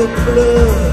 the blood.